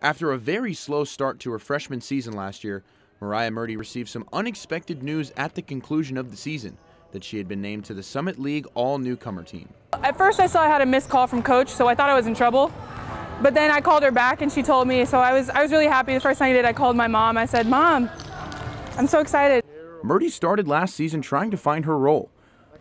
After a very slow start to her freshman season last year, Mariah Murdy received some unexpected news at the conclusion of the season that she had been named to the Summit League All Newcomer team. At first, I saw I had a missed call from coach, so I thought I was in trouble. But then I called her back and she told me, so I was I was really happy. The first thing I did, I called my mom. I said, "Mom, I'm so excited." Murdy started last season trying to find her role.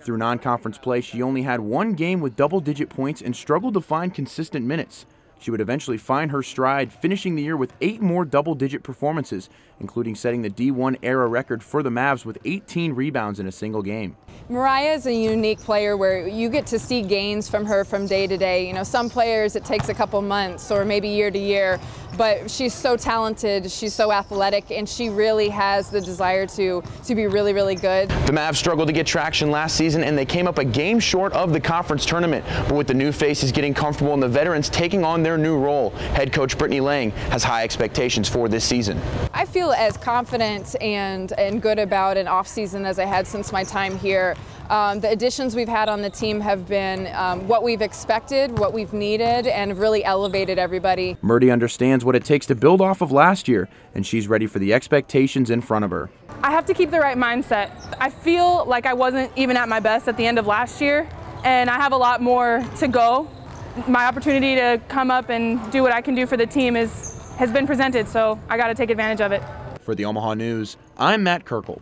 Through non-conference play, she only had one game with double-digit points and struggled to find consistent minutes. She would eventually find her stride, finishing the year with eight more double digit performances, including setting the D1 era record for the Mavs with 18 rebounds in a single game. Mariah is a unique player where you get to see gains from her from day to day. You know, some players it takes a couple months or maybe year to year, but she's so talented, she's so athletic, and she really has the desire to, to be really, really good. The Mavs struggled to get traction last season and they came up a game short of the conference tournament. But with the new faces getting comfortable and the veterans taking on their new role, head coach Brittany Lamb has high expectations for this season. I feel as confident and, and good about an off season as I had since my time here. Um, the additions we've had on the team have been um, what we've expected, what we've needed, and really elevated everybody. Murdy understands what it takes to build off of last year, and she's ready for the expectations in front of her. I have to keep the right mindset. I feel like I wasn't even at my best at the end of last year, and I have a lot more to go. My opportunity to come up and do what I can do for the team is has been presented, so I got to take advantage of it. For the Omaha News, I'm Matt Kirkle.